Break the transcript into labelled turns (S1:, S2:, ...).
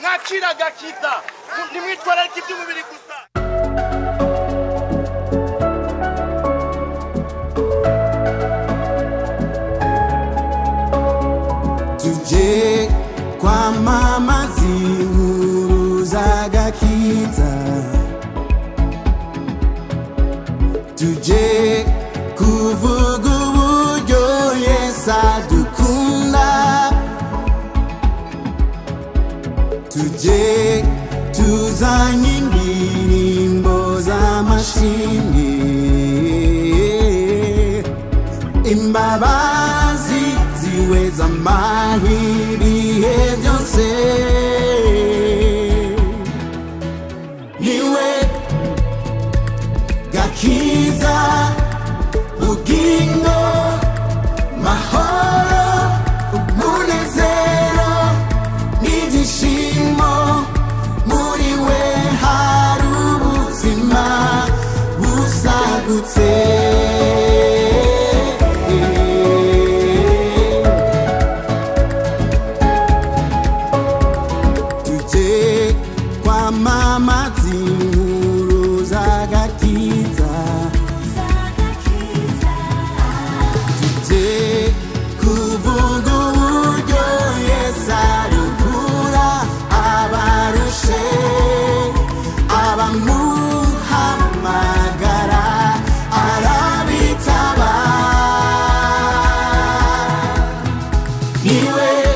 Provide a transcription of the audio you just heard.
S1: mwakiraga kita ntimwitwararike iby'umubiri gusa kwa mama inkuru z'agakiza tujye turashimye imbabazi ziwe amahwi ibihe byose niwe gakiza ugingo mahoro umunezero n'ibyishimo you away.